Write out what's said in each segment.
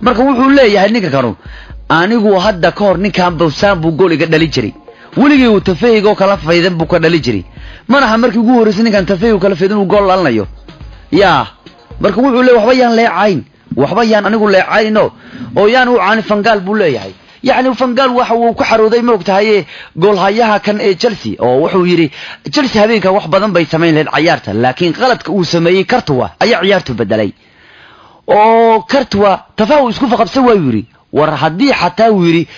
marka wuxuu leeyahay ninka kanu anigu hadda ka hor ninkan bawsaan buu gool iga dhali jiray. Weligii uu tafehigo kala faydan buu ka dhali jiray. Manaha markii ugu horreysay ninkan tafehigu kala faydan uu gool dhalanayo yaa marka wuxuu leeyahy waxba yaan leecayn. Waxba yaan anigu leecayno. Oo yaan u caani fangaal buu leeyahay. Yacni fangaal waxa uu ku xarooday maogtahaye goolhayaha kan ee chelsea. Oo wuxuu yidhi chelsea habeenka wax badan bay samayn lahayd cayaarta laakiin qaladka uu sameeyey cartuwa ayaa ciyaartu bedelay oo cartuwa tafahu isku faqabsan waayuu yidhi war haddii xataa uu yidhi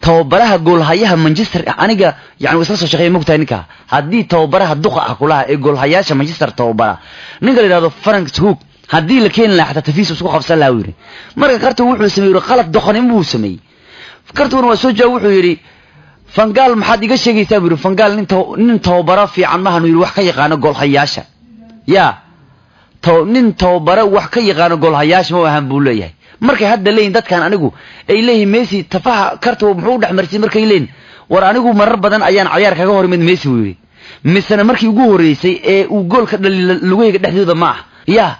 tababaraha goolhayaha manchester aniga yani isla soo shaqeeya mogtahay ninka. Haddii tababaraha duqa ah kulaha ee goolhayaasha manchester tababara ninka la yidhahdo frank hook haddii la keeni lahaa xataa tafiis isku qabsan lahaa yidhi marka cartuwa wuxuu sameeyey qalad doqonin buu sameeyey. Cartuwana waa soo jawaab wuxuu yidhi fangaal maxaad iga sheegaysaa? buu yidhi fangaal nin tababaro fiican mahanu yidhi wax ka yaqaano goolhayaasha. Yaa nin tababaro wax ka yaqaano goolhayaasha ma ahan buu leeyahay. Markay hadda leeyihiin dadkan anigu ay leeyihiin messi tafaha cartuwa muxuu dhex marsiyey markay leeyihiin war anigu marar badan ayaan cayaar kaga hor imid messi buu yidhi. Misena markii ugu horreysay ee uu goolka dhali lugahayga dhexdooda ma ah yaa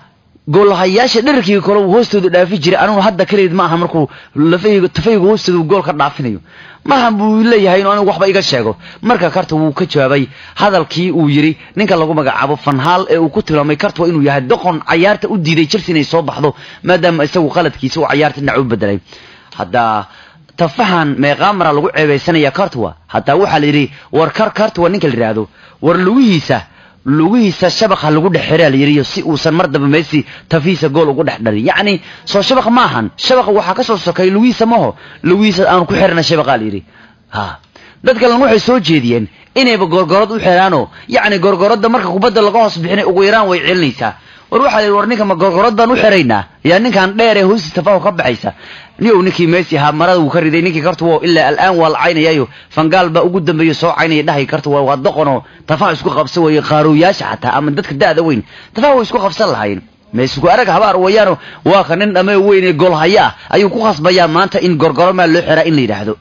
goolhayaasha dherarkiiga kale uu hoostooda dhaafi jiray anigu hadda kaleed ma aha markuu lafahayga tafahayga hoostooda uu goolka dhaafinayo. Maahan buu leeyahay inuu anigu waxba iga sheego. Marka karta wuu ka jawaabay hadalkii uu yidhi ninka lagu magacaabo fanhaal ee uu ku tilmaamay kartwa inuu yahay doqon cayaarta u diiday chelsea inay soo baxdo maadaama isagu qaladkiisa uu cayaarta dhinac u bedelay hadda tafahan meeqaamara lagu ceebeysanaya cartwa hataa waxaa la yidhi war kar cartwa ninka la yidhaahdo war lugihiisa lugihiisa shabaqa lagu dhex xiraa la yidhi si uusan mar damba messi tafiisa gool ugu dhex dhalin yacni soo shabaq ma ahan. Shabaqa waxaa ka soo sokay lugihiisa maho lugihiisa aan ku xirana shabaqa la yidhi. Ha. Dad kalena waxay soo jeediyeen inayba gorgorod u xiraano yacni gorgorodda marka kubadda laga hoos bixinay ugu yaraan way celinaysaa war waxaa war ninka ma gorgorod baan u xiraynaa yaa ninkan dheer ee hoostiisa tafahu ka baxaysa. Niyow ninkii messi ahaa marada wuu ka riday ninkii kartuwo ilaa al'aan waa la caynayaayo fangaal baa ugu dambeeya soo caynaya dhahay kartuwa waa doqonoo tafaha isku qabsan weeye qaarooyaasha xataa ama dadka da'da weyn. Tafaha way isku qabsan lahayn meesku arag habaar wayaano waa ka nin dhamee weyn ee golhaya ah ayuu ku khasbayaa maanta in gorgoro maa loo xiraa in la yidhaahdo